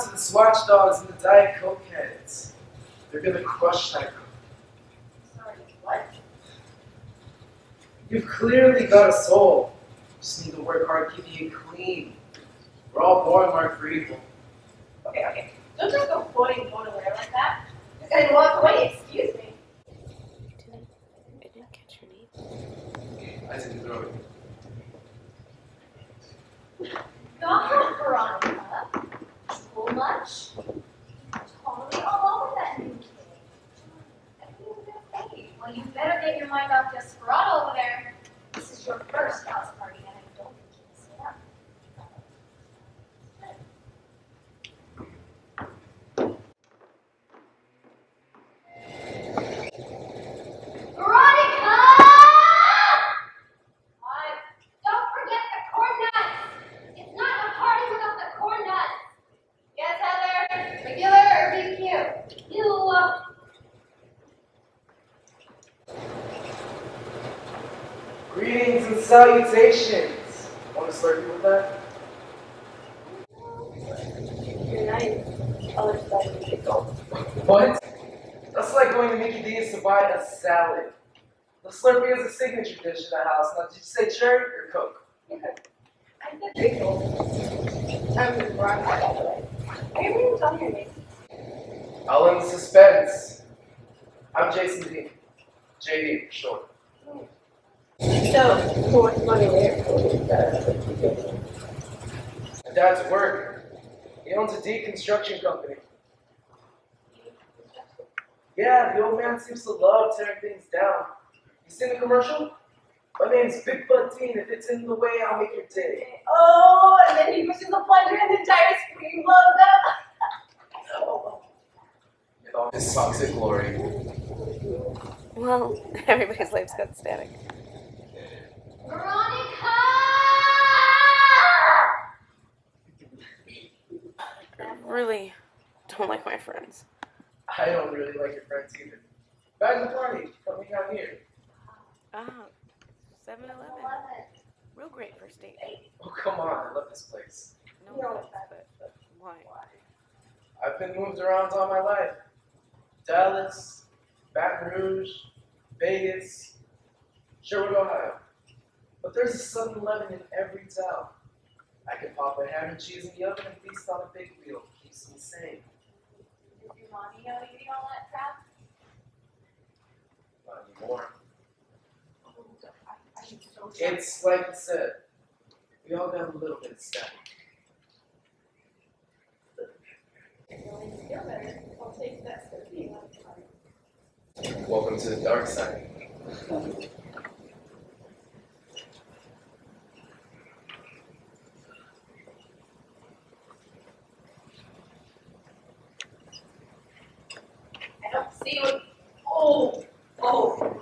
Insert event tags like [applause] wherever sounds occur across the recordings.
down to the Swatch Dogs and the Diet Coke heads. They're gonna crush that girl. Sorry, what? You've clearly got a soul. Just need to work hard keeping it clean. We're all born marked for evil. Okay, okay. Don't just go floating float away like that. Just gonna walk away, excuse me. Didn't, I didn't catch your name. I didn't throw it. God, Veronica. Much? Totally all over that new kid. You're gonna. Well, you better get your mind off Desperado over there. This is your first house party, and I don't think you can sit up. Veronica! What? Don't forget the corn nuts! It's not a party without the corn nuts! Yes, Heather. Regular or BQ? You, uh, Greetings and salutations. Want to slurpee with that? You're nice. Other side of the. What? That's like going to Mickey D's to buy a salad. The Slurpee is a signature dish in the house. Now, did you say cherry or Coke? I said Rachel. I'm wrong, by the way. I can't even tell your name. I'll end the suspense. I'm Jason D. JD for short. So, who wants money later? Uh, My dad's a worker. He owns a deconstruction company. Yeah, the old man seems to love tearing things down. You seen the commercial? My name's Big Bud Dean. If it's in the way, I'll make your day. Oh, and then he pushes a plunger and the entire screen blows up. oh, [laughs] In all his toxic glory. Well, [laughs] everybody's life's got static. Veronica! I really don't like my friends. I don't really like your friends either. Back in the party, come hang out here. Ah, 7 Eleven. Real great first date. Oh, come on, I love this place. No You're offense, but why? I've been moved around all my life. Dallas, Baton Rouge, Vegas, Sherwood, Ohio. But there's a 7-Eleven in every town. I can pop a ham and cheese in the oven and feast on a big wheel. Keeps me sane. Does your mommy know you eat all that crap? Not anymore. I should so It's like you said. We all got a little bit of static. feel better. I'll take that step. Welcome to the dark side. [laughs] Oh, oh.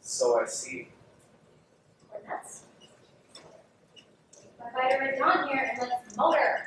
So I see. Or nuts? Invite down here and let's motor.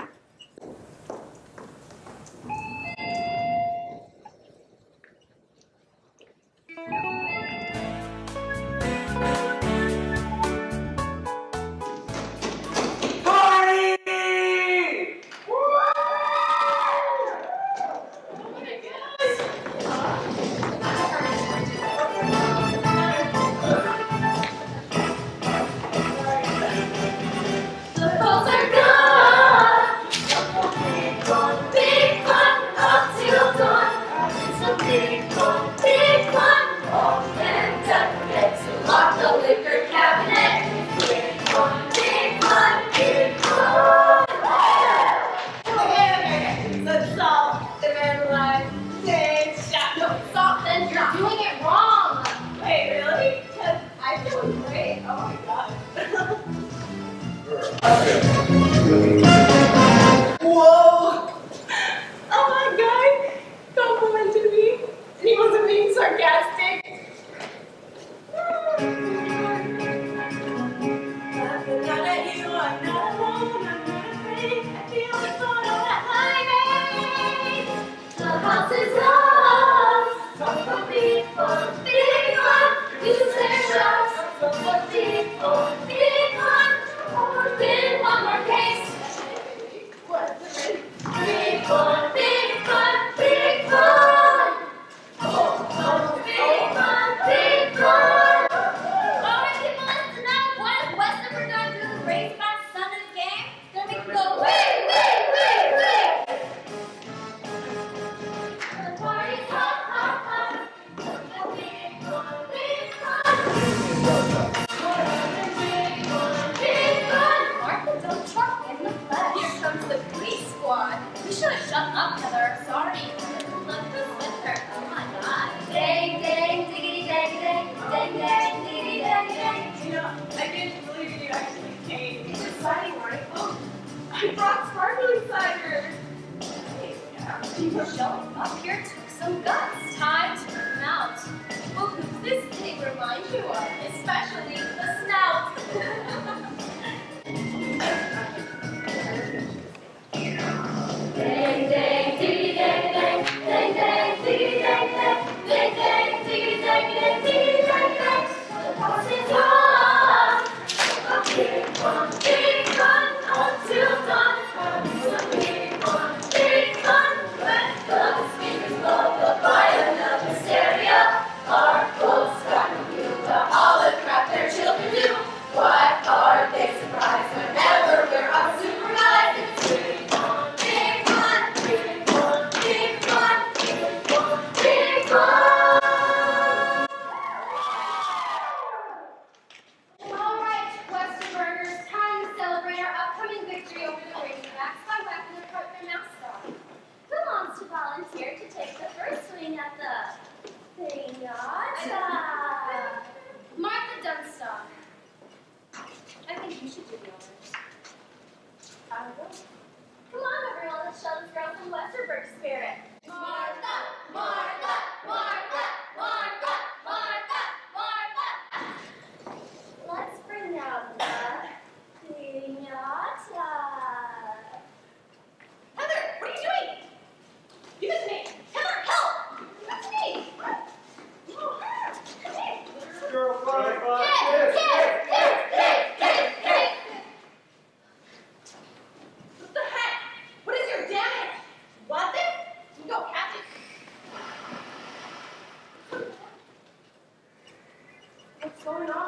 Shut up, Heather. Sorry. Look who's. Oh my god. Diggity, diggity. You know, I can't believe you actually came. Oh, I brought sparkling cider. Hey, yeah. Up here took some guts. Time to come out. Well, who's this kid remind you of? Especially going on?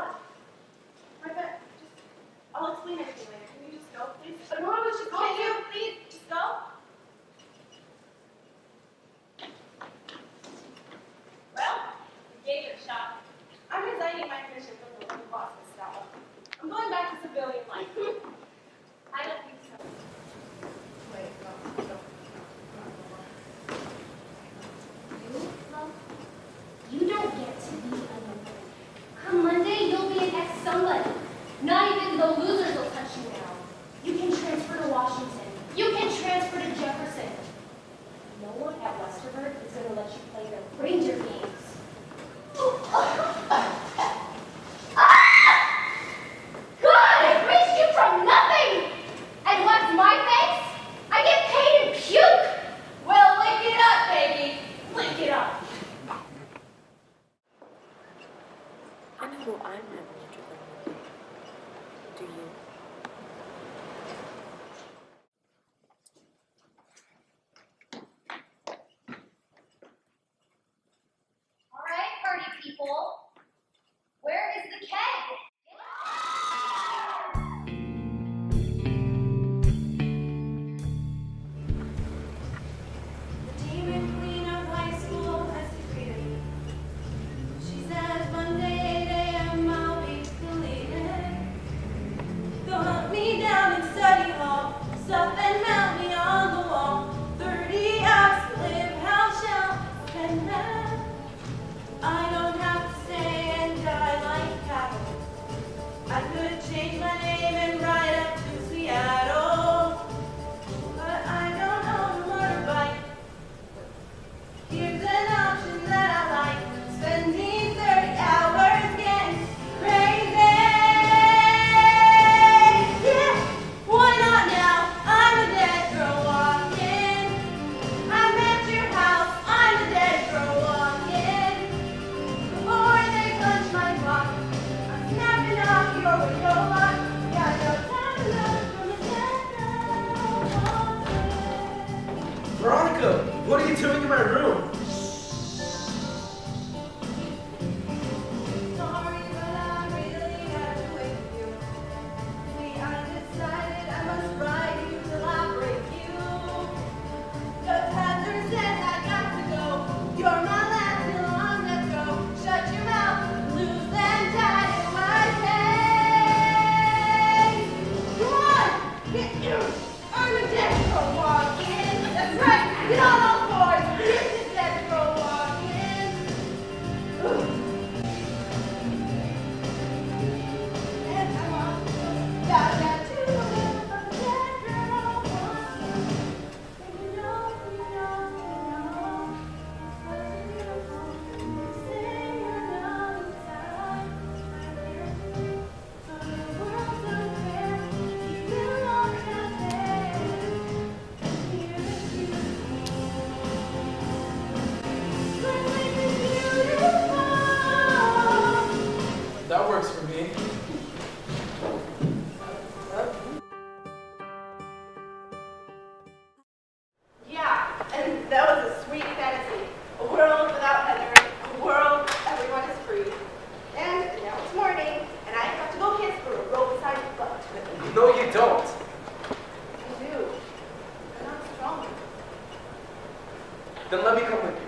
Then let me come with you.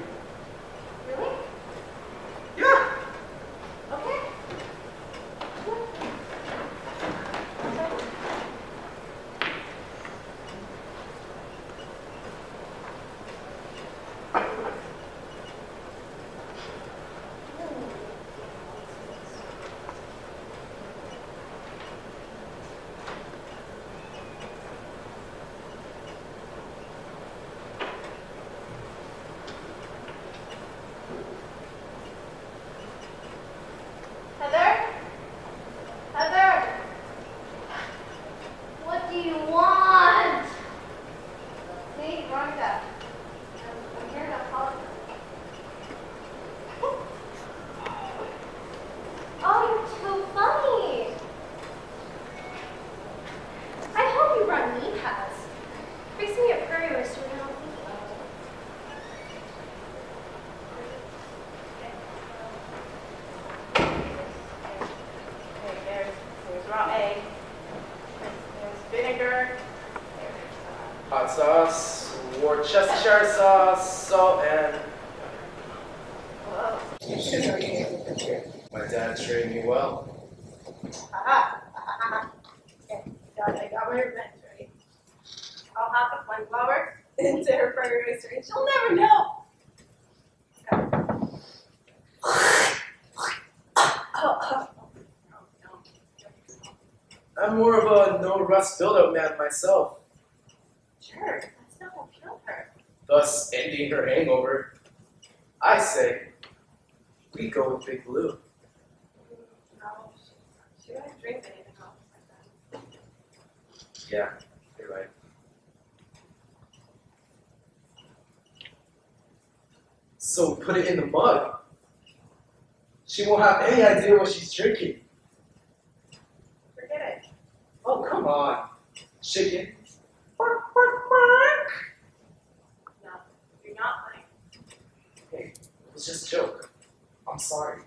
So put it in the mug. She won't have any idea what she's drinking. Forget it. Oh, come on. Chicken. Bark. No, you're not just a joke. I'm sorry.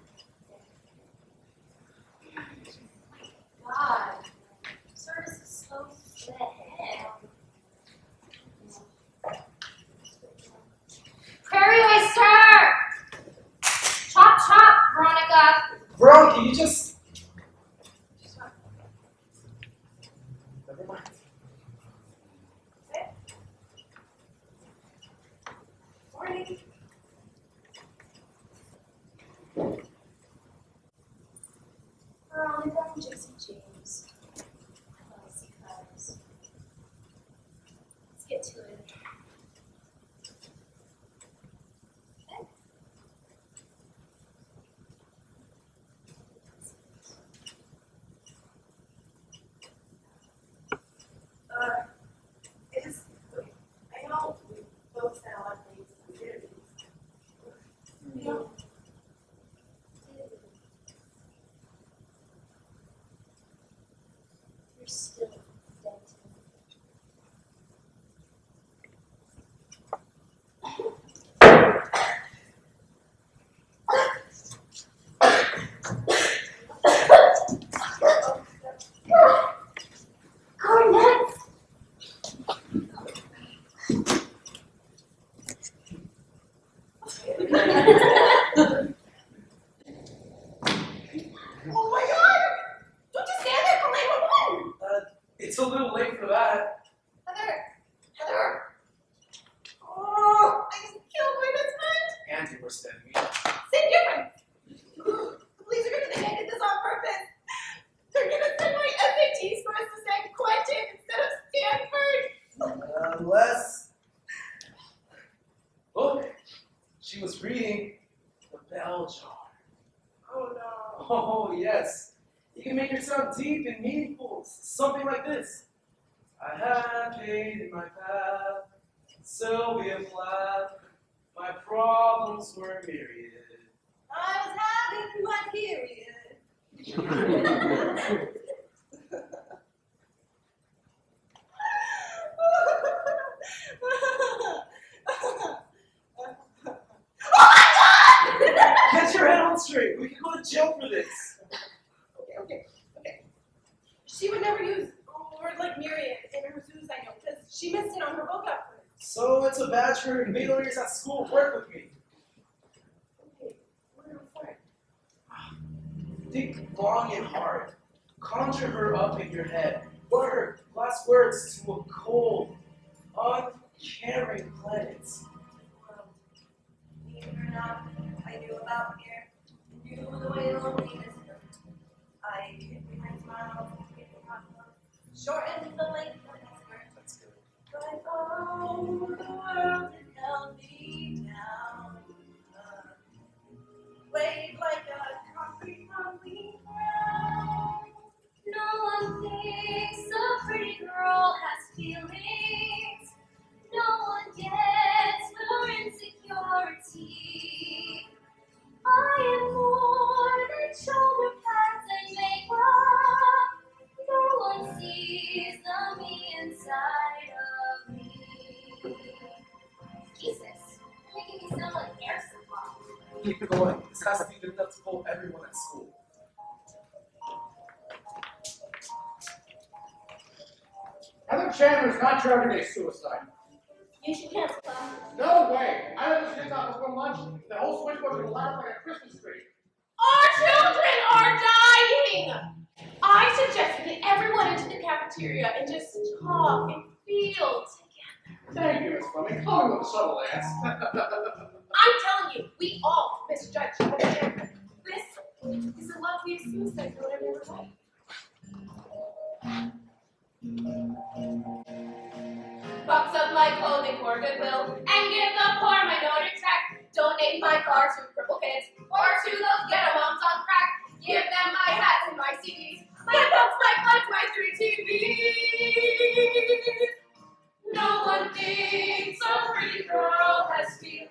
It going. This has to be good enough to fool everyone at school. Heather Chandler's not your everyday suicide. You should cancel class. No way! I had this shit out before lunch. The whole switchboard's gonna light up like a Christmas tree. Our children are dying! I suggest we get everyone into the cafeteria and just talk and feel together. Thank you, Miss Fleming. Call me with a shovel ass. [laughs] I'm telling you, we all misjudge other. This is the loveliest suicide note I've ever read. Box up my clothing for Goodwill and give the poor my noted check. Donate my car to cripple kids or to those ghetto moms on crack. Give them my hats and my CDs, my books, my clothes, my three TVs. No one thinks a pretty girl has feelings,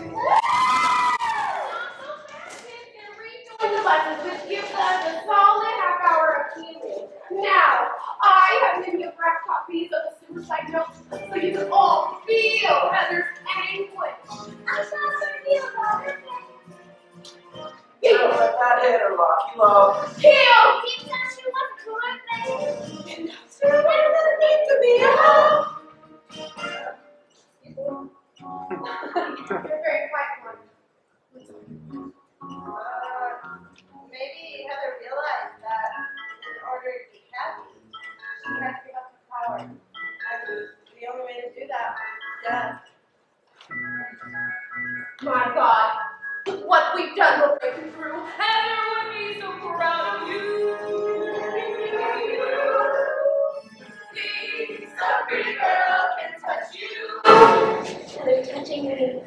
Rejoin the buses, which gives us a solid half hour of teaming. Now, I have given you draft copies of the suicide notes so you can all feel Heather's anguish. I'm sorry to feel about her. Yeah, let that hit her, Rocky Love. Kill! He said she was good, babe. And that's [laughs] her way that need to be alone. You're very quiet one. [laughs] Maybe Heather realized that in order to be happy, she had to give up her power. And the only way to do that was death. My God, with what we've done, we're breaking through. Heather would be so proud of you. Please, a pretty girl can touch you. Heather touching me.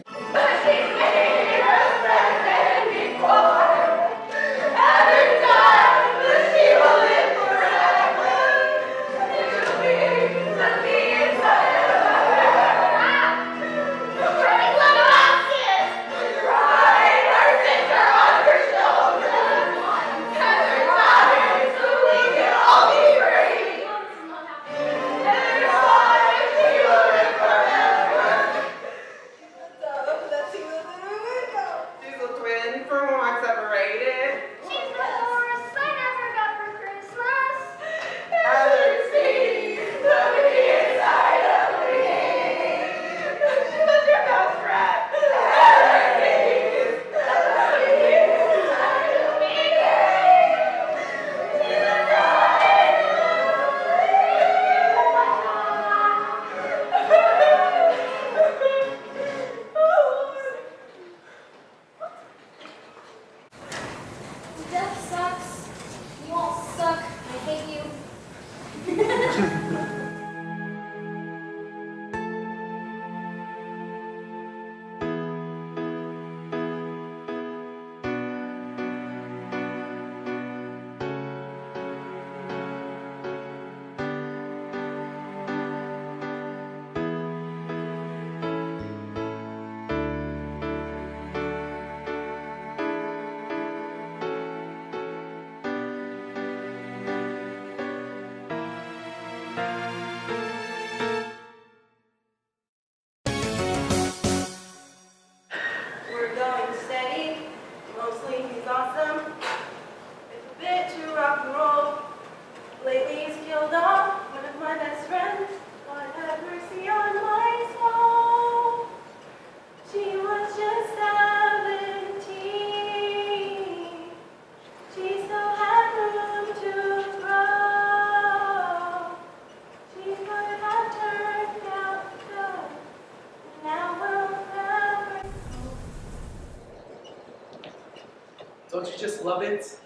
It?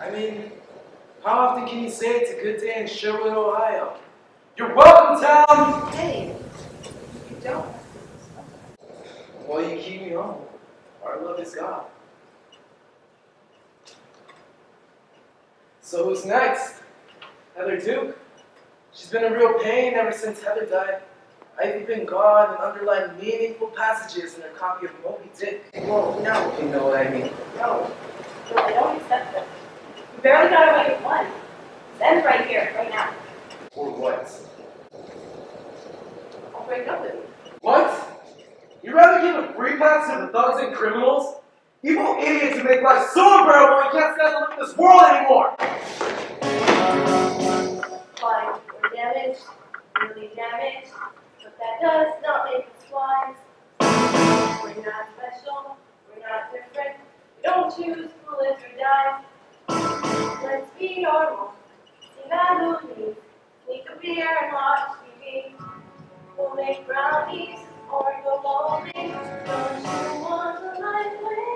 I mean, how often can you say it's a good day in Sherwood, Ohio? You're welcome, town! Hey, you don't. Well, you keep me home. Our love is God. So who's next? Heather Duke. She's been a real pain ever since Heather died. I've even gone and underlined meaningful passages in her copy of Moby Dick. Whoa, no, You know what I mean. No. No, I don't accept this. You barely got away with one. Send right here, right now. Or what? I'll break up with you. What? You'd rather give a free pass to the thugs and criminals? Evil idiots who make life so unbearable you can't stand to live in this world anymore! Fine, we're damaged, really damaged, but that does not make us wise. We're not special, we're not different, choose bullets or dies. Let's be normal, sing our movies, sneak a beer and watch TV. We'll make brownies or go bowling. Don't you want a life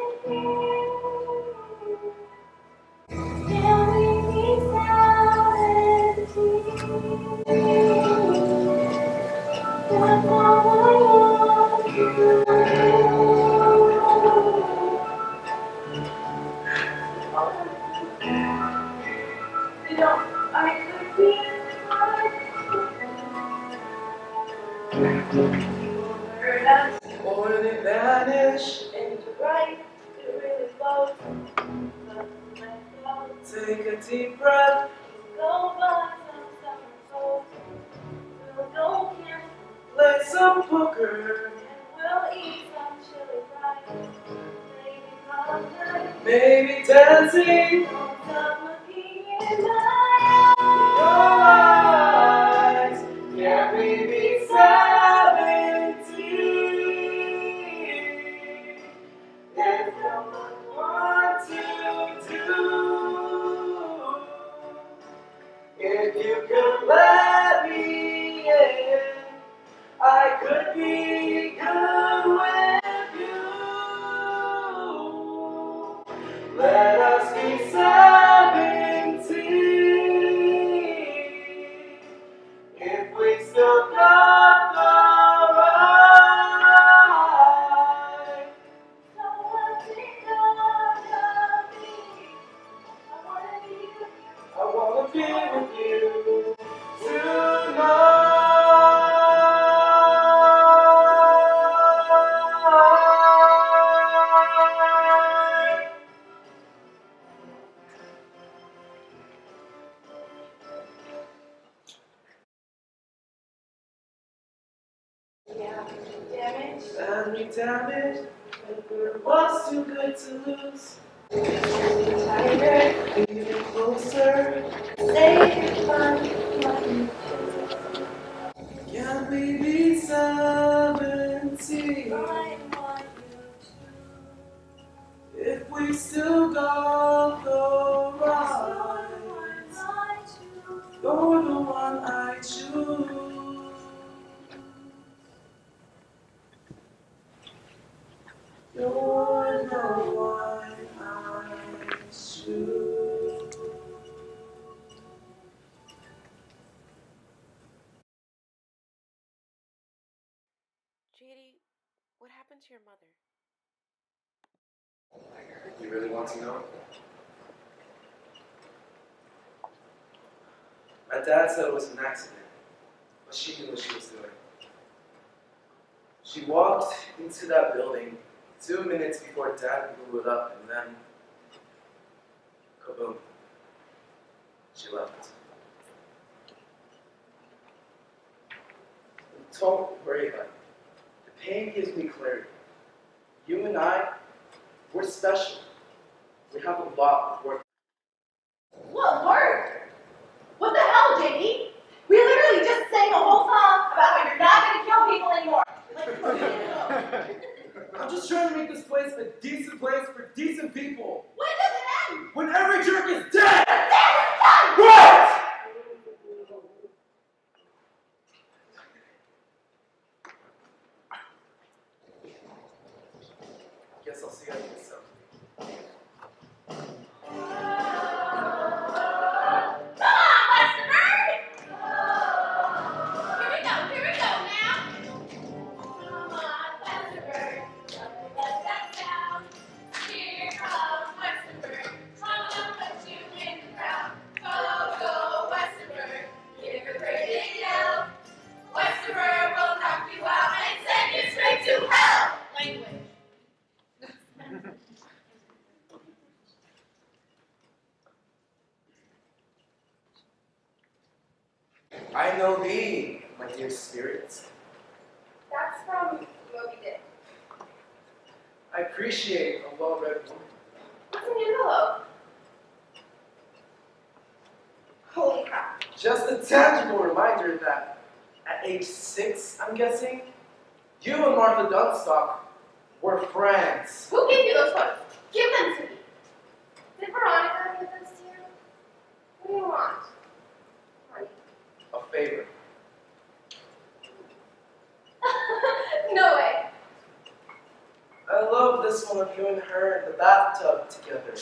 closer, dad said it was an accident, but she knew what she was doing. She walked into that building two minutes before dad blew it up, and then, kaboom, she left. Don't worry about it. The pain gives me clarity. You and I, we're special. We have a lot of work. What the hell, JD? We just a whole song about how you're not gonna kill people anymore. Like, I'm just trying to make this place a decent place for decent people. when does it end? When every jerk is dead! Damn, it's done! What? Appreciate a well-read woman. What's in the envelope? Holy crap. Just a tangible reminder that at age six, I'm guessing, you and Martha Dunnstock were friends. Who gave you those books? Give them to me. Did Veronica give those to you? What do you want? Honey. A favor. no way. I love this of you and her in the bathtub together.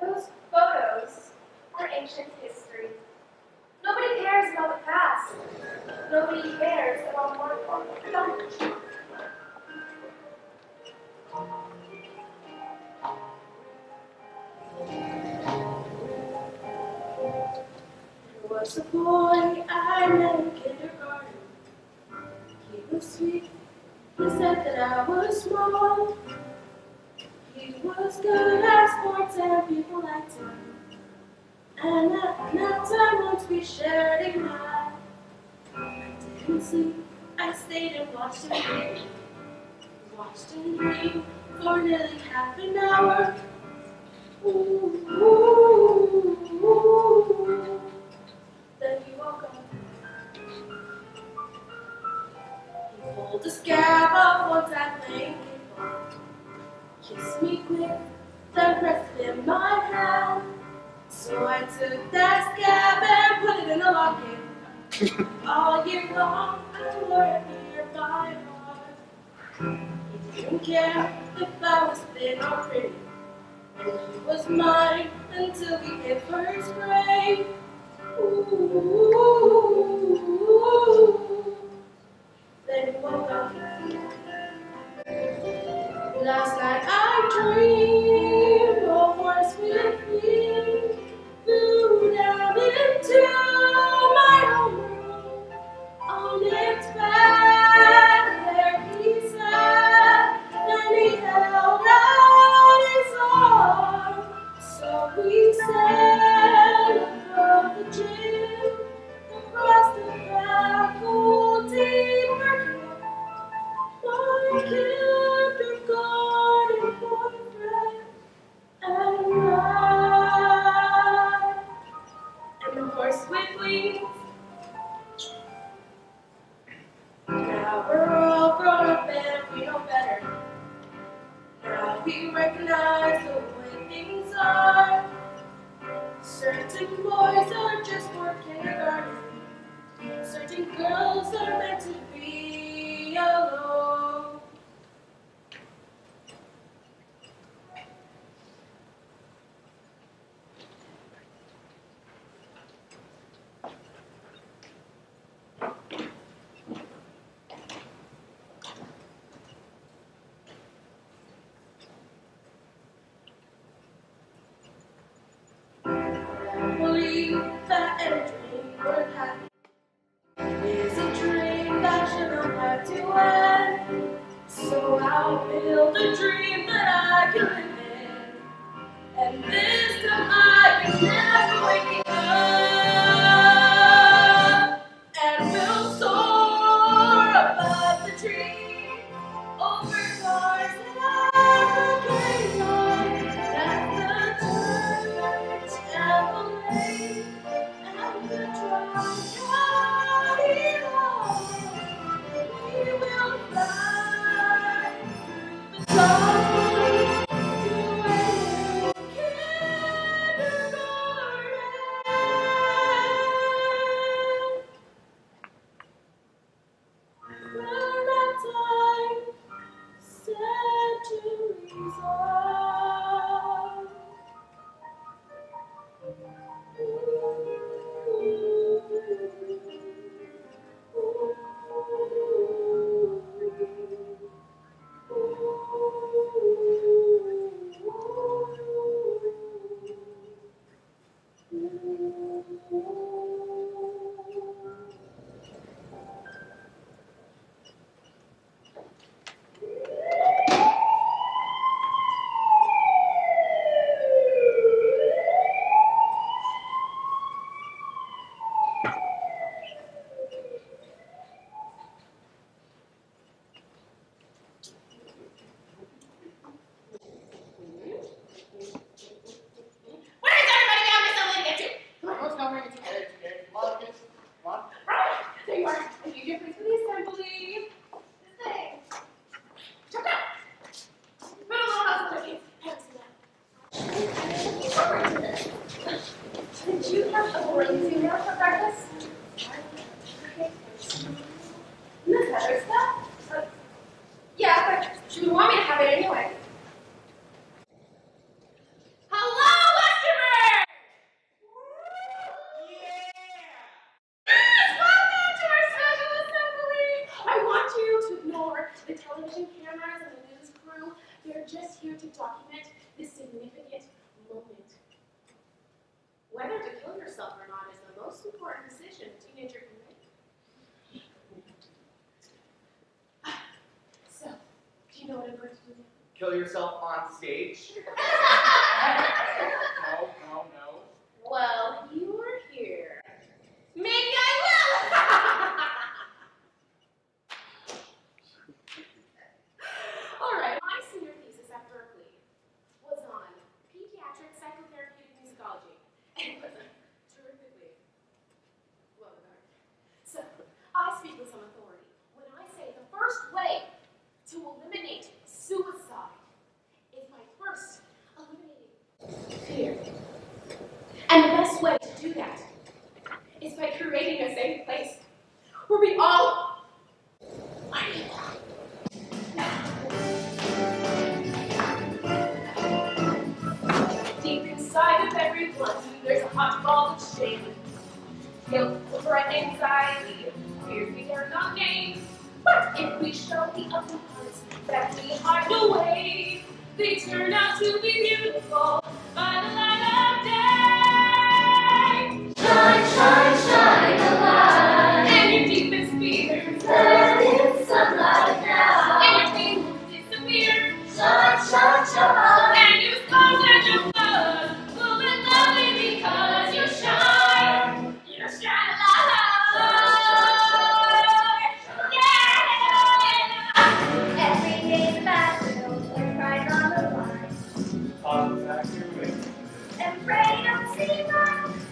Those photos are ancient history. Nobody cares about the past. Nobody cares about Martha. Don't. There was a boy I met in kindergarten. He was sweet. He said that I was small. He was good at sports and people liked him. And at nap time once we shared a nap. I didn't sleep. I stayed and watched him play. Watched him play for nearly half an hour. Ooh, ooh, ooh. Then he woke up. He pulled a scab one time playing kickball. Kissed me quick, then pressed it in my hand. So I took that scab and put it in a locket. [laughs] All year long, I learned here by heart. He didn't care if I was thin or pretty. And he was mine until we hit first grade. Ooh, then he woke up. Last night I dreamed I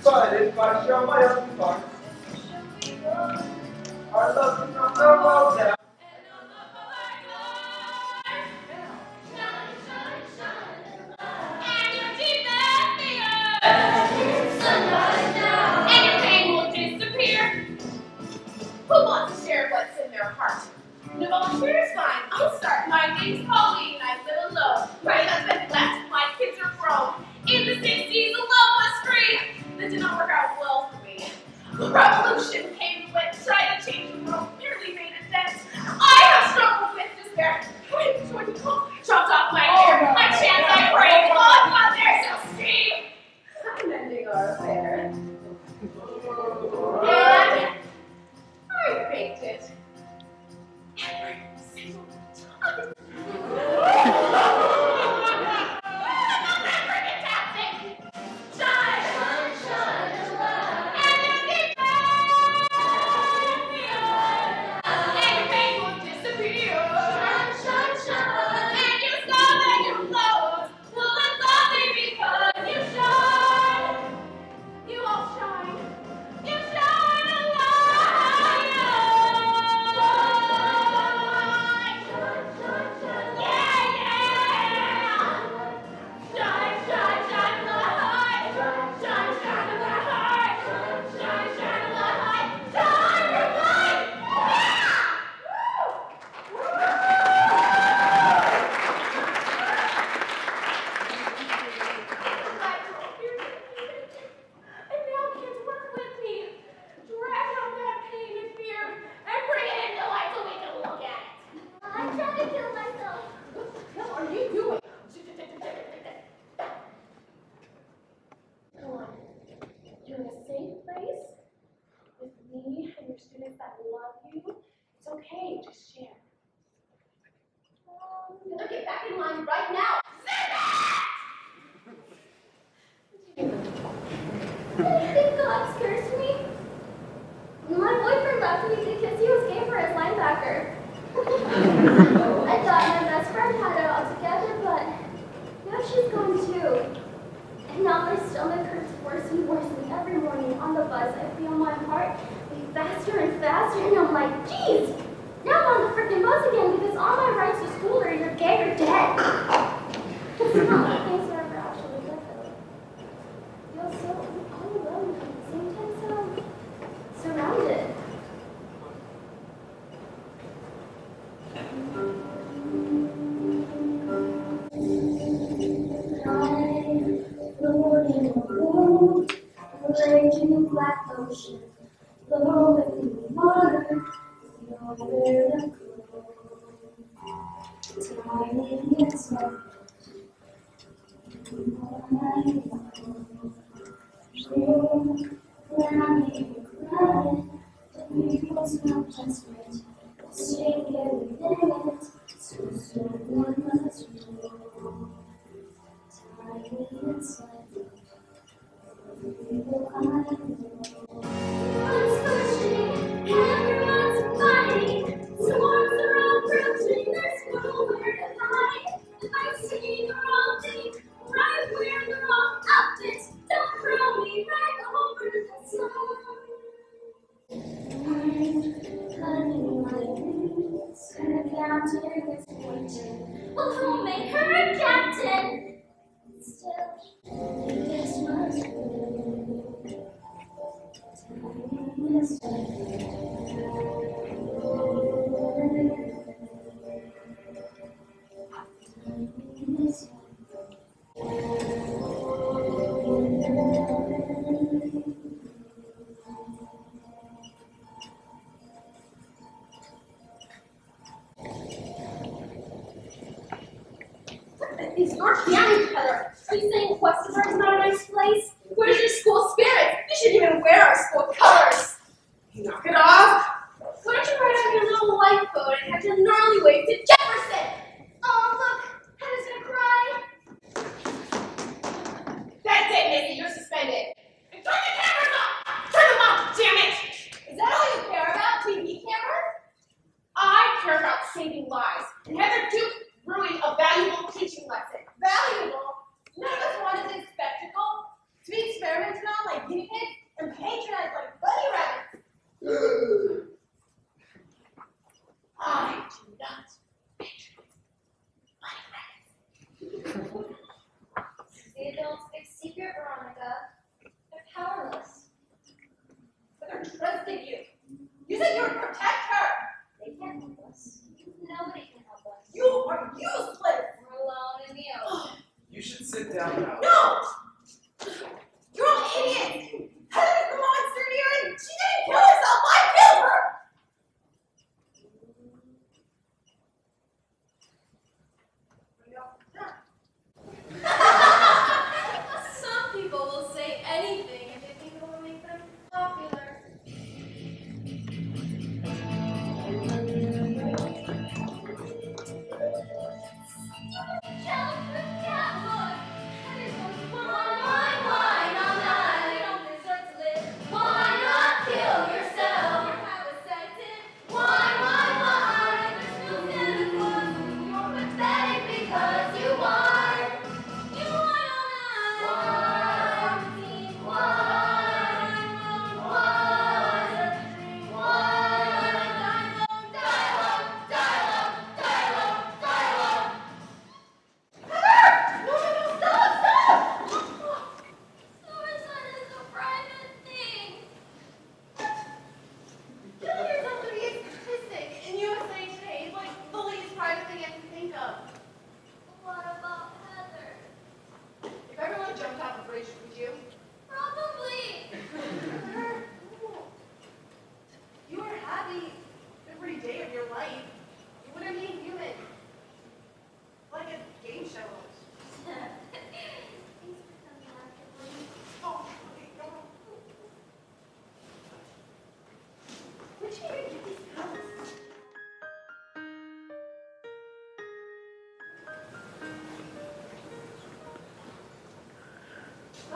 fare baixar amarelo de baixo. Mas assim.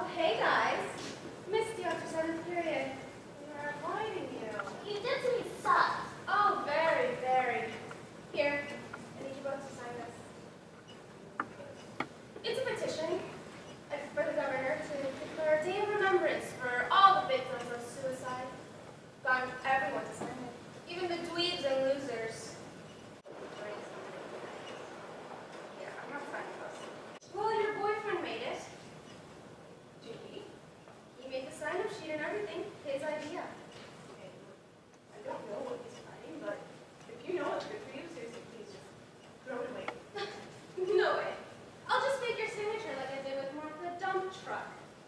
Oh, hey guys.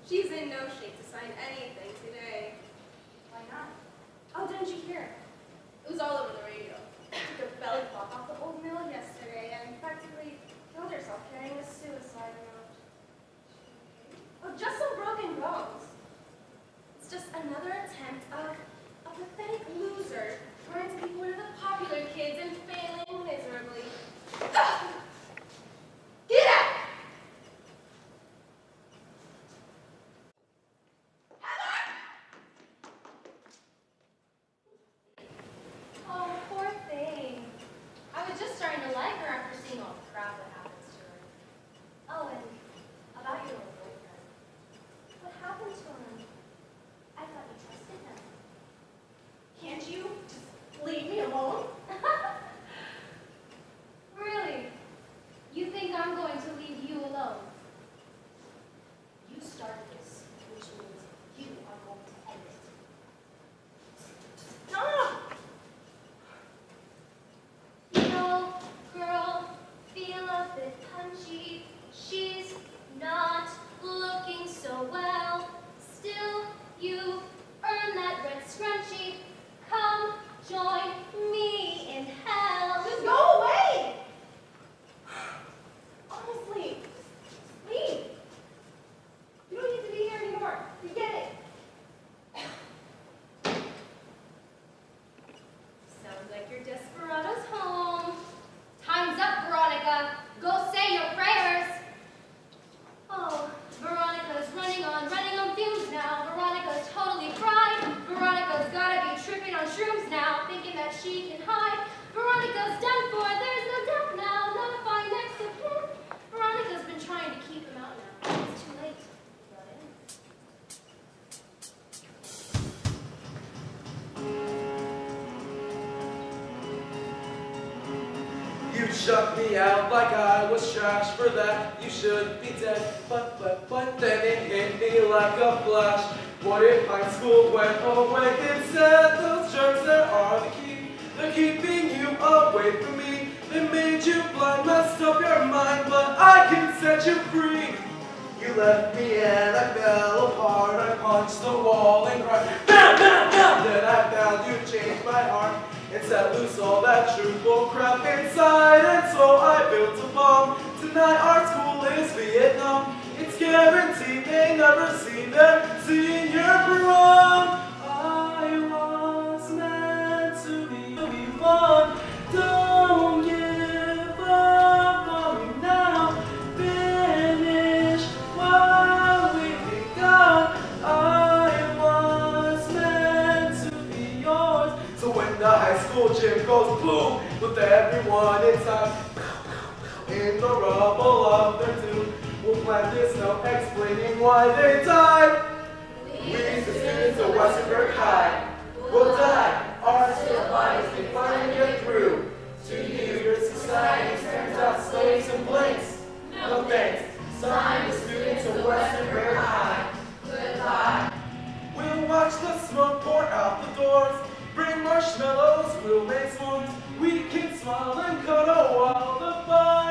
She's in no shape to sign anything today. Why not? Oh, didn't you hear? It was all over the radio. She took a belly flop off the old mill yesterday and practically killed herself carrying a suicide note. Oh, just some broken bones. It's just another attempt of a pathetic loser trying to be one of the popular kids and failing miserably. Ugh! Shut me out like I was trash. For that, you should be dead. But, but, but then it hit me like a flash. What if high school went away? Instead, those jerks there are the key. They're keeping you away from me. They made you blind, messed up your mind, but I can set you free. You left me and I fell apart. I punched the wall and cried. Bam, bam, bam. Then I found you changed my heart and set loose all that truthful crap inside. And so I built a bomb. Tonight our school is Vietnam. It's guaranteed they never see their senior prom. Goes boom, with everyone inside, in the rubble of their doom, we'll plant this note explaining why they died. We, the students of Westerberg High, will die. Our still bodies may finally get through. To you, your society turns out slaves and blanks. No thanks. Sign the students of Westerberg High. Goodbye. We'll watch the smoke pour out the doors. Bring marshmallows, we'll make s'mores. We can smile and cuddle while the fire